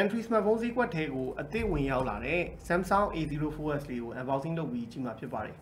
entry smartphone ဈေးကွက်ထဲကိုအသစ်ဝင်ရောက်လာတဲ့ Samsung A04s လေးကို unboxing လုပ်ပြီးကြည့်မှာဖြစ်ပါတယ်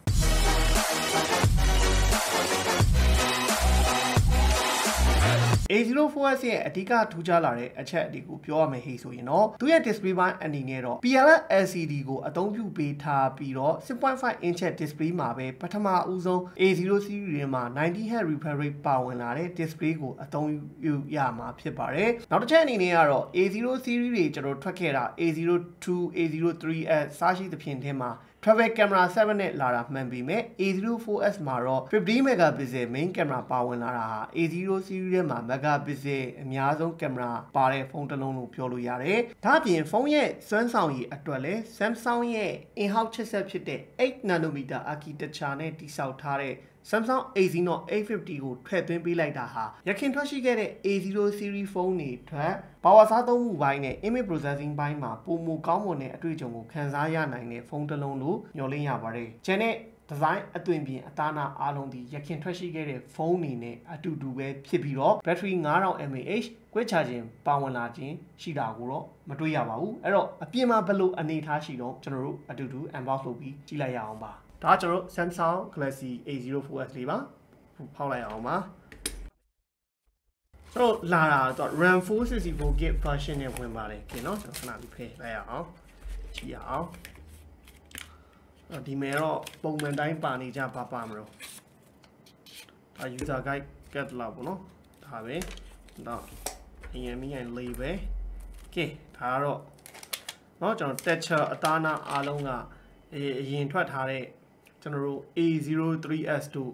A04s ရဲ့အဓိကထူးခြားလာတဲ့အချက်အဒီကိုပြောရမယ်ဟေ့ဆိုရင်တော့သူရဲ့ display ပိုင်းအနေနဲ့တော့ PLS LCD ကိုအသုံးပြုပေးထားပြီးတော့6.5 inch display မှာပဲပထမဦးဆုံး A0 series တွေမှာ 90Hz refresh rate ပါဝင်လာတဲ့ display ကိုအသုံးပြုရမှာဖြစ်ပါတယ်။နောက်တစ်ချက်အနေနဲ့ကတော့ A0 series တွေကျွန်တော်ထွက်ခဲ့တာ A02 A03s စရှိသဖြင့်ထဲမှာ travel camera 7နဲ့လာတာမှန်ပေမဲ့ A04s မှာတော့50 megapixel main camera ပါဝင်လာတာဟာ A0 series ထဲမှာ megapixel အများဆုံး camera ပါတဲ့ဖုန်းတစ်လုံးလို့ပြောလို့ရတယ်။ဒါ့အပြင်ဖုန်းရဲ့စွမ်းဆောင်ရည်အတွက်လည်း Samsung ရဲ့ in-house chipset ဖြစ်တဲ့8 nanometer architecture နဲ့တိစောက်ထားတဲ့ Samsung A0 850 ကိုထည့်သွင်းပေးလိုက်တာဟာရခင်ထွက်ရှိခဲ့တဲ့ A0 series ဖုန်းတွေထွက် power စားသုံးမှုပိုင်းနဲ့ image processing ဘိုင်းမှာပုံမကောင်းမွန်တဲ့အတွေ့အကြုံကိုခံစားရနိုင်တဲ့ဖုန်းတစ်လုံးလို့ညွှန်လင်းရပါတယ်။ကျန် တဲ့ design အသွင်ပြင်အသားနာအားလုံးဒီရခင်ထွက်ရှိခဲ့တဲ့ဖုန်းတွေနဲ့အတူတူပဲဖြစ်ပြီးတော့ battery 9000 mAh quick charging ပါဝင်လာခြင်းရှိတာကိုတော့မတွေ့ရပါဘူး။အဲ့တော့အပြင်မှာဘယ်လိုအနေထားရှိတော့ကျွန်တော်တို့အတူတူ unbox လုပ်ပြီးကြည့်လိုက်ရအောင်ပါ။ဒါကျွန်တော်တို့ Samsung Galaxy A04s လေးပါဖောက်လိုက်အောင်ပါကျွန်တော်လာတာတော့ RAM 464 GB version နဲ့ဝင်ပါတယ်ခင်နော်ကျွန်တော်ခဏလေးဖယ်လိုက်ရအောင်ကြည့်ရအောင် ဒီမဲ့တော့ပုံမှန်တိုင်းပါနေကြပါပါမလို့ဒါ user guide catalog ပေါ့နော်ဒါပဲတော့အရင်မိရင်လေးပဲကဲဒါကတော့เนาะကျွန်တော် texture အသားနာအားလုံးကအရင်ထွက်ထားတဲ့ကျွန်တော်တို့ A03s တို့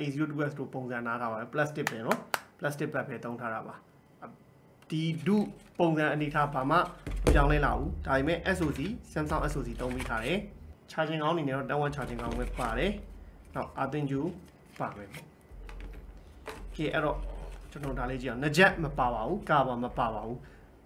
A02s တို့ပုံစံနားထားပါတယ် plastic ပဲเนาะ plastic bag ပဲတုံးထားတာပါဒီဒုပုံစံအနေထားဘာမှပြောင်းလဲလာဘူးဒါပေမဲ့ SOC Samsung SOC တုံးပြီးထားတယ် charging ကောင်းအနေနဲ့တော့1 charging ကောင်းပဲပါတယ်နောက် Artin Ju ပါမယ်ပေါ့ကဲအဲ့တော့ကျွန်တော်ဒါလေးကြည့်အောင် Najet မပါပါဘူးကာပါမပါပါဘူး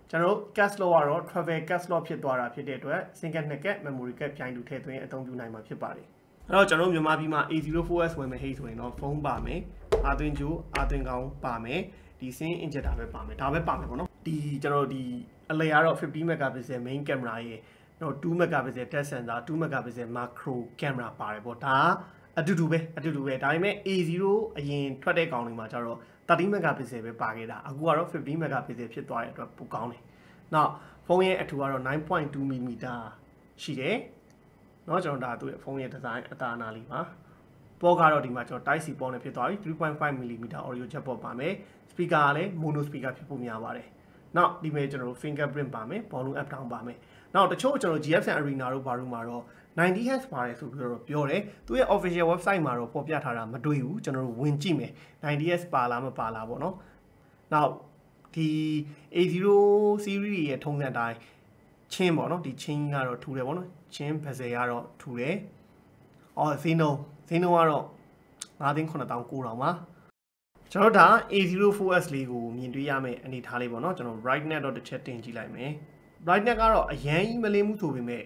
ကျွန်တော်တို့ cache slot ကတော့ travel cache slot ဖြစ်သွားတာဖြစ်တဲ့အတွက် single 2 cap memory cap ပြိုင်တူထည့်သွင်းအသုံးပြုနိုင်မှာဖြစ်ပါတယ်အဲ့တော့ကျွန်တော်တို့မြန်မာပြည်မှာ A04s ဝင်မယ်ဟိဆိုရင်တော့ဖုန်းပါမယ်အာသွင်းကြိုးအာသွင်းကောင်းပါမယ်ဒီစင်း injector ပဲပါမယ်ဒါပဲပါမယ်ပေါ့နော်ဒီကျွန်တော်ဒီအလဲကတော့50 megapixel main camera ရဲ့ တော့2 megapixel test sensor 2 megapixel macro camera ပါတယ်ပေါ့ဒါအတူတူပဲအတူတူပဲဒါပေမဲ့ A0 အရင်ထွက်တဲ့ကောင်တွေမှာကျတော့30 megapixel ပဲပါခဲ့တာအခုကတော့50 megapixel ဖြစ်သွားတဲ့အတွက်ပိုကောင်းတယ်နောက်ဖုန်းရဲ့အထူကတော့9.2 mm ရှိတယ်เนาะကျွန်တော်ဒါသူ့ရဲ့ဖုန်းရဲ့ဒီဇိုင်းအသားအနာလေးပါပေါ်ကတော့ဒီမှာကျွန်တော် Type C ပေါ်နဲ့ဖြစ်သွားပြီ 3.5mm audio jack ပေါ်ပါမယ် speaker ကလည်း mono speaker ဖြစ်ဖို့များပါတယ် နောက်ဒီမဲ့ကျွန်တော်တို့ fingerprint ပါမယ် volume up down ပါမယ်နောက်တချို့ကျွန်တော် GFN Arena တို့ဘာလို့မှာတော့ 90Hz ပါတယ်ဆိုပြီးတော့ပြောတယ်သူရဲ့ official website မှာတော့ပေါ်ပြထားတာမတွေ့ဘူးကျွန်တော်တို့ဝင်ကြည့်မယ် 90Hz ပါလားမပါလားပေါ့နော်နောက်ဒီ A0 series ရဲ့ထုံးစံတိုင်းချင်းပေါ့နော်ဒီချင်းကတော့ထူတယ်ပေါ့နော်ချင်းဗဇယ်ကတော့ထူတယ်အော်ဈေးနှုန်းဈေးနှုန်းကတော့9သိန်း9000 9000ပါ ကျွန်တော်ဒါ A04s လေးကိုမြင်တွေ့ရမယ့်အနေထားလေးပေါ့နော်ကျွန်တော် brightness တော့တစ်ချက်တင်ကြည့်လိုက်မယ် brightness ကတော့အရင်ကြီးမလေးမှုဆိုပေမဲ့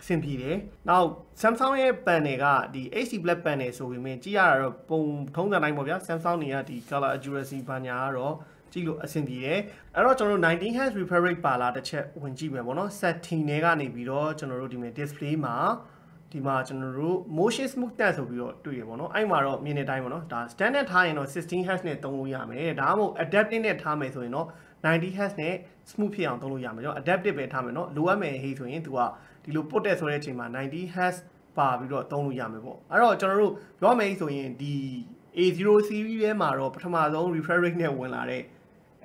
အဆင်ပြေတယ်။နောက် Samsung ရဲ့ panel ကဒီ HD Black panel ဆိုပေမဲ့ကြည့်ရတာတော့ပုံထုံးစံတိုင်းပေါ့ဗျာ Samsung တွေကဒီ color accuracy ဘာညာကတော့ကြည့်လို့အဆင်ပြေတယ်အဲ့တော့ကျွန်တော်တို့19 Hz refresh rate ပါလာတစ်ချက်ဝင်ကြည့်မယ်ပေါ့နော် setting တွေကနေပြီးတော့ကျွန်တော်တို့ဒီမှာ display မှာ ဒီမှာကျွန်တော်တို့ motion smoothness ဆိုပြီးတော့တွေ့ရပေါ့နော်အဲ့မှာတော့မြင်တဲ့အတိုင်းပေါ့နော်ဒါ standard ထားရင်တော့ 16 Hz နဲ့သုံးလို့ရမယ်ဒါမှမဟုတ် adaptive နဲ့ထားမယ်ဆိုရင်တော့ 90 Hz နဲ့ smooth ဖြစ်အောင်သုံးလို့ရမယ်ကျွန်တော် adaptive ပဲထားမယ်နော်လိုအပ်မယ်ဟေးဆိုရင်သူကဒီလိုပုတ်တဲ့ဆိုတဲ့အချိန်မှာ 90 Hz ပါပြီးတော့သုံးလို့ရမယ်ပေါ့အဲ့တော့ကျွန်တော်တို့ပြောမယ်ဆိုရင်ဒီ A0 series ထဲမှာတော့ပထမဆုံး refresh rate နဲ့ဝင်လာတဲ့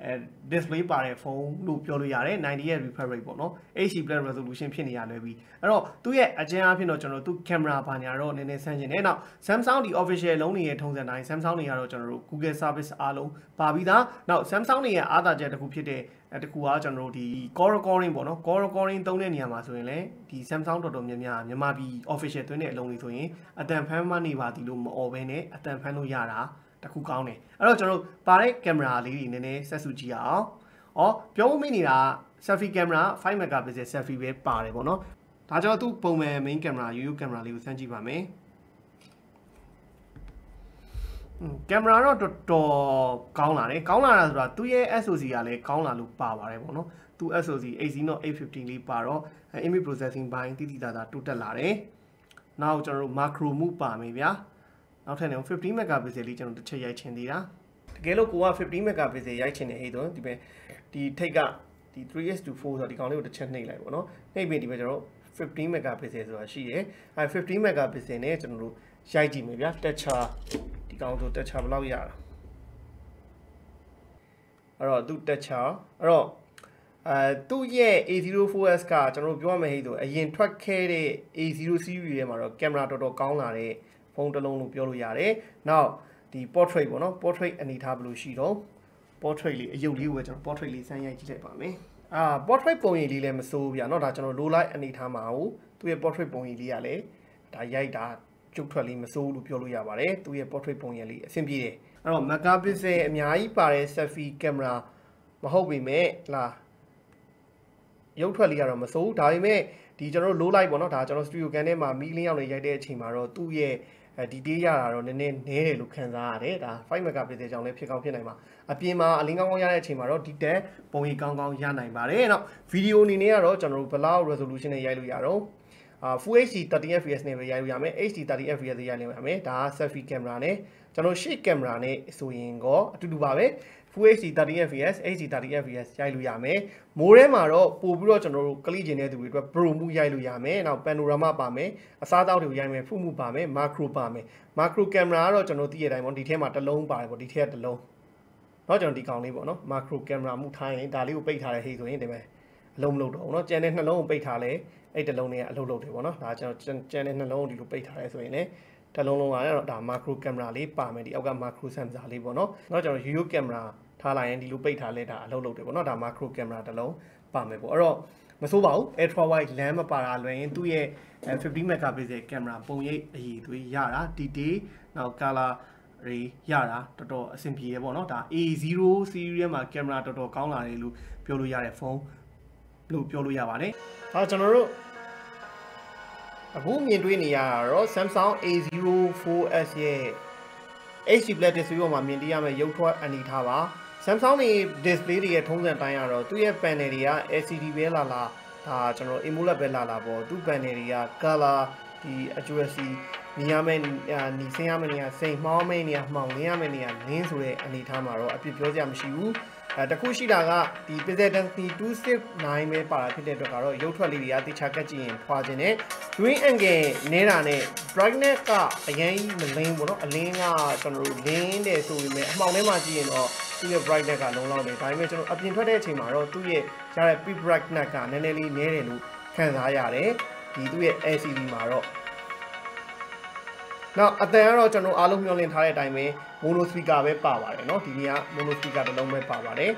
အဲ display ပါတဲ့ဖုန်းလို့ပြောလို့ရတယ်90ရဲ့ refresh rate ပေါ့နော် HD plus resolution ဖြစ်နေရလွယ်ပြီအဲ့တော့သူ့ရဲ့အကျဉ်းအားဖြင့်တော့ကျွန်တော်တို့ camera ဘာညာတော့နည်းနည်းဆန်းကျင်တယ်နောက် Samsung ဒီ official လုံးတွေရဲ့ထုံးစံတိုင်း Samsung တွေကတော့ကျွန်တော်တို့ Google service အားလုံးပါပြီးသားနောက် Samsung တွေရဲ့အားသာချက်တစ်ခုဖြစ်တဲ့အဲတခုကကျွန်တော်တို့ဒီ call recording ပေါ့နော် call recording သုံးတဲ့နေရာမှာဆိုရင်လည်းဒီ Samsung တော်တော်များများမြန်မာပြည် official သွင်းတဲ့အလုံးတွေဆိုရင်အတန်ဖမ်းမနေပါသည်လို့မអော်ဘဲနဲ့အတန်ဖမ်းလို့ရတာ တခုကောင်းတယ်အဲ့တော့ကျွန်တော်တို့ပါတဲ့ကင်မရာလေးတွေနည်းနည်းဆက်စုကြည့်အောင်။ဩပြောမိနေတာ selfie camera 5 megapixel selfie ပဲပါတယ်ပေါ့နော်။ဒါကြောင့်သူပုံမှန် main camera ရိုးရိုးကင်မရာလေးကိုစမ်းကြည့်ပါမယ်။ကင်မရာတော့တော်တော်ကောင်းလာတယ်ကောင်းလာတာဆိုတာသူ့ရဲ့ SOC ကလည်းကောင်းလာလို့ပါပါတယ်ပေါ့နော်သူ SoC Exynos 850လေးပါတော့ image processing ဘိုင်းတိတိတသာတိုးတက်လာတယ်နောက်ကျွန်တော်တို့ macro move ပါမယ်ဗျာ နောက်ထပ်နေ15 megapixel လေးကျွန်တော်တစ်ချက်ရိုက်ချင်သေးတာတကယ်လို့ကိုက15 megapixel ရိုက်ချင်တယ်ဟဲ့ဆိုဒီပဲဒီထိတ်ကဒီ 3s to 4ဆိုတော့ဒီကောင်လေးကိုတစ်ချက်နှိပ်လိုက်ပေါ့နော်နှိပ်ပြီးဒီပဲကျွန်တော်15 megapixel ဆိုတာရှိတယ်အဲ15 megapixel နဲ့ကျွန်တော်တို့ရိုက်ကြည့်မယ်ဗျာတက်ချာဒီကောင်ဆိုတက်ချာဘယ်လောက်ရတာအဲ့တော့သူတက်ချာအဲ့တော့အဲသူ့ရဲ့ A04S ကကျွန်တော်တို့ပြောရမယ်ဟိဆိုအရင်ထွက်ခဲ့တဲ့ A0 series ထဲမှာတော့ကင်မရာတော်တော်ကောင်းလာတဲ့ ဖုန်းတစ်လုံးလို့ပြောလို့ရတယ်။နောက်ဒီ portrait ပေါ့နော် portrait အနေထားဘယ်လိုရှိတော့ portrait လေးအယုတ်လေးကိုပဲကျွန်တော် portrait လေးစမ်းရိုက်ကြည့်လိုက်ပါမယ်။အာ portrait ပုံရိပ်လေးလည်းမစိုးဘူးဗျာเนาะဒါကျွန်တော် low light အနေထားမှာဟိုသူ့ရဲ့ portrait ပုံရိပ်လေးကလည်းဒါရိုက်တာကျုပ်ထွက်လေးမစိုးဘူးလို့ပြောလို့ရပါတယ်။သူ့ရဲ့ portrait ပုံရိပ်လေးအဆင်ပြေတယ်။အဲ့တော့ megapixel အများကြီးပါတဲ့ selfie camera မဟုတ်ပေမဲ့လားရုပ်ထွက်လေးကတော့မစိုးဘူးဒါပေမဲ့ဒီကျွန်တော်တို့ low light ပေါ့နော်ဒါကျွန်တော် studio can ထဲမှာမီးလင်းရောက်နေရိုက်တဲ့အချိန်မှာတော့သူ့ရဲ့ အဲဒီတေးရတာတော့နည်းနည်းနည်းတယ်လို့ခံစားရတယ်ဒါ5 megapixel ကြောင့်လည်းဖြစ်ကောင်းဖြစ်နိုင်ပါအပြင်မှာအလင်းကောင်းကောင်းရတဲ့အချိန်မှာတော့ဒီတက်ပုံရိပ်ကောင်းကောင်းရနိုင်ပါတယ်နောက်ဗီဒီယိုအနေနဲ့ကတော့ကျွန်တော်တို့ဘလောက် resolution နဲ့ရိုက်လို့ရတော့အာ full HD 30 fps နဲ့ပဲရိုက်လို့ရမယ် HD 30 fps ရိုက်လို့ရမယ်ဒါက selfie camera နဲ့ကျွန်တော်ရှေ့ကင်မရာနဲ့ဆိုရင်ကောအတူတူပါပဲ Full HD 30 fps HD 30 fps ရိုက်လို့ရမယ်မိုးထဲမှာတော့ပို့ပြီးတော့ကျွန်တော်တို့ကလိကျင်တဲ့သူတွေအတွက် pro မှုရိုက်လို့ရမယ်နောက် panorama ပါမယ်အစားအသောက်တွေကိုရိုက်မယ်ဖုမှုပါမယ် macro ပါမယ် macro camera ကတော့ကျွန်တော်သိရတဲ့အတိုင်းပေါ့ဒီထဲမှာတစ်လုံးပါတယ်ပေါ့ဒီထဲကတစ်လုံးเนาะကျွန်တော်ဒီကောင်လေးပေါ့နော် macro camera မှုထားရင်ဒါလေးကိုပိတ်ထားတဲ့ဟေးဆိုရင်ဒီမဲ့အလုံးမလုပ်တော့ဘူးเนาะကျန်တဲ့နှလုံးကိုပိတ်ထားလဲအဲ့တစ်လုံးတွေကအလုံးလုပ်တယ်ပေါ့နော်ဒါကျွန်တော်ကျန်တဲ့နှလုံးကိုဒီလိုပိတ်ထားလဲဆိုရင်လည်း တစ်လုံးလုံးကတော့ဒါ macro camera လေးပါမယ်ဒီအောက်က macro sensor လေးပေါ့နော်နောက်ကျွန်တော်ရိုးရိုး camera ထားလိုက်ရင်ဒီလိုပိတ်ထားလဲဒါအလုပ်လုပ်တယ်ပေါ့နော်ဒါ macro camera တစ်လုံးပါမယ်ပေါ့အဲ့တော့မဆိုးပါဘူး ultra wide လမ်းမပါတာလွယ်ရင်သူ့ရဲ့50 megapixel ကင်မရာပုံရိပ်အရည်သွေးရတာ detail နောက် color တွေရတာတော်တော်အဆင်ပြေရပေါ့နော်ဒါ A0 series ရဲ့မှာကင်မရာတော်တော်ကောင်းလာတယ်လို့ပြောလို့ရတဲ့ဖုန်းလို့ပြောလို့ရပါတယ်။ဒါကျွန်တော်တို့ အခုမြင်တွေ့နေရတာတော့ Samsung A04s ရဲ့ HD Black Display ပေါ်မှာမြင်တွေ့ရမယ့်ရုပ်ထွက်အနေထားပါ Samsung တွေ display တွေရဲ့ထုံးစံတိုင်းကတော့သူ့ရဲ့ panel တွေက LCD ပဲလာလာဒါကျွန်တော် AMOLED ပဲလာလာပေါ့သူ့ panel တွေက color ဒီ accuracy နေရမယ့်နေဆင်းရမယ့်နေရာစိန်မှောင်းမယ့်နေရာမှောင်လင်းရမယ့်နေရာလင်းဆိုတဲ့အနေအထားမှာတော့အပြစ်ပြောစရာမရှိဘူး အဲတခုရှိတာကဒီ presidency 269ပဲပါတာဖြစ်တဲ့အတွက်ကတော့ရုပ်ထွက်လေးတွေကတခြားကက်ကြည့်ရင်ဖွာခြင်းနဲ့ green angle နဲတာနဲ့ brightness ကအရင်မလင်းပေါ့နော်အလင်းကကျွန်တော်တို့လင်းတယ်ဆိုပေမဲ့အမှောင်ထဲမှာကြည့်ရင်တော့သူ့ရဲ့ brightness ကလုံလောက်တယ်ဒါပေမဲ့ကျွန်တော်အပြင်ထွက်တဲ့အချိန်မှာတော့သူ့ရဲ့ရတဲ့ peak brightness ကနည်းနည်းလေးနည်းတယ်လို့ခံစားရတယ်ဒီသူ့ရဲ့ LCD မှာတော့ နောက်အတန်ကတော့ကျွန်တော်အားလုံးမျှော်လင့်ထားတဲ့အတိုင်းပဲ mono speaker ပဲပါပါတယ်เนาะဒီနေ့က mono speaker တစ်လုံးပဲပါပါတယ်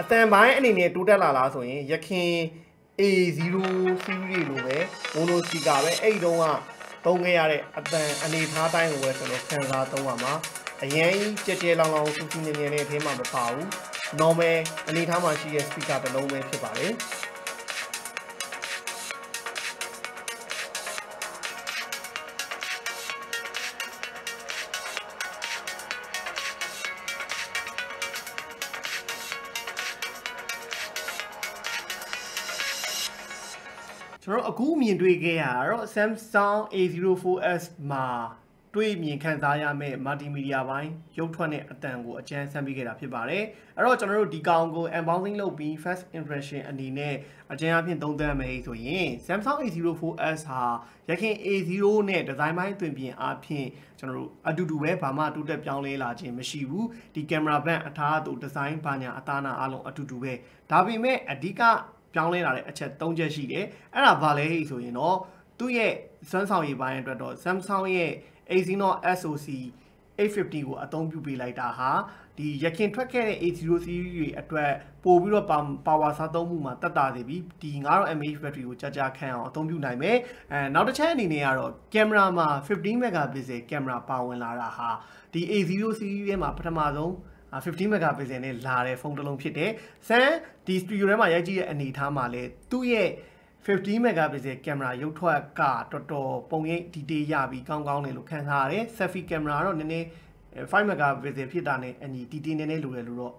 အတန်ပိုင်းအနေနဲ့တိုးတက်လာလားဆိုရင်ရခင် A0 series လိုပဲ mono speaker ပဲအဲ့ဒီတုန်းကသုံးခဲ့ရတဲ့အတန်အနေထားတိုင်းကိုပဲကျွန်တော်ခံစားသုံးပါမှာအရင်ကြဲကြဲလောင်လောင်စူးစူးငြင်းငြင်းနဲ့အထဲမှာမပါဘူး normal အနေထားမှာရှိတဲ့ speaker တစ်လုံးပဲဖြစ်ပါတယ် ကျွန်တော်အခုမြင်တွေ့ခဲ့ရတာတော့ Samsung A04s မှာတွေ့မြင်ခံစားရမယ့် multimedia ဘိုင်းရုပ်ထွက်တဲ့အတန်ကိုအကျန်းဆန်းပေးခဲ့တာဖြစ်ပါတယ်အဲ့တော့ကျွန်တော်တို့ဒီကောင်ကို unboxing လုပ်ပြီး first impression အနေနဲ့အကျန်းအဖြစ်သုံးသပ်မယ်ဆိုရင် Samsung A04s ဟာရခင် A0 နဲ့ design ဘိုင်းတွင်ပြင်အားဖြင့်ကျွန်တော်တို့အတူတူပဲဘာမှတိုးတက်ပြောင်းလဲလာခြင်းမရှိဘူးဒီ camera band အထားအသူ design ဘာညာအသားနာအားလုံးအတူတူပဲဒါပေမဲ့အဓိက ပြောင်းလဲလာတဲ့အချက်၃ချက်ရှိတယ်အဲ့ဒါဘာလဲဆိုရင်တော့သူ့ရဲ့စွမ်းဆောင်ရည်ပိုင်းအတွက်တော့ Samsung ရဲ့ Exynos SoC 850ကိုအသုံးပြုပေးလိုက်တာဟာဒီရခင်ထွက်ခဲ့တဲ့ A0 series တွေအတွက်ပို့ပြီးတော့ power စားသုံးမှုမှာတက်တာစေပြီးဒီ9000 mAh battery ကိုကြာကြာခံအောင်အသုံးပြုနိုင်မယ်အဲနောက်တစ်ချက်အနေနဲ့ကတော့ကင်မရာမှာ15 megapixel ကင်မရာပါဝင်လာတာဟာဒီ A0 series ရဲ့မှာပထမဆုံး 15 megapixel နဲ့လာတဲ့ဖုန်းတစ်လုံးဖြစ်တယ်။ဆန်ဒီ studio ထဲမှာရိုက်ကြည့်တဲ့အနေအထားမှာလဲသူ့ရဲ့50 megapixel ကင်မရာရုပ်ထွက်ကတော်တော်ပုံရိပ် detail ရပြီးကောင်းကောင်းတယ်လို့ခံစားရတယ်။ selfie camera တော့နည်းနည်း5 megapixel ဖြစ်တာနဲ့အညီ detail နည်းနည်းလိုတယ်လို့တော့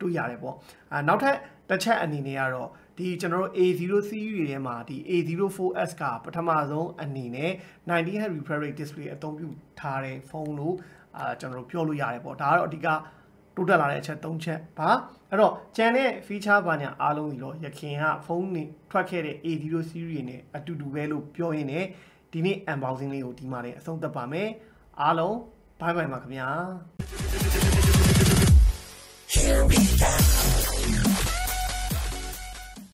တွေ့ရတယ်ပေါ့အာနောက်ထပ်တစ်ချက်အနေနဲ့ကတော့ဒီကျွန်တော်တို့ A0 series တွေထဲမှာဒီ A04S ကပထမဆုံးအနေနဲ့90 Hz refresh rate display အသုံးပြုထားတဲ့ဖုန်းလို့အာကျွန်တော်တို့ပြောလို့ရတယ်ပေါ့ဒါကတော့အဓိက တိုးတက်လာတဲ့အချက်၃ချက်ပါအဲ့တော့ကျန်တဲ့ feature ဘာညာအားလုံးဒီတော့ရခင်ကဖုန်းနေထွက်ခဲ့တဲ့ A0 series နဲ့အတူတူပဲလို့ပြောရင်းနဲ့ဒီနေ့ unboxing လေးကိုဒီမှာနေအဆုံးသတ်ပါမယ်အားလုံး bye bye ပါခင်ဗျာ Here we go.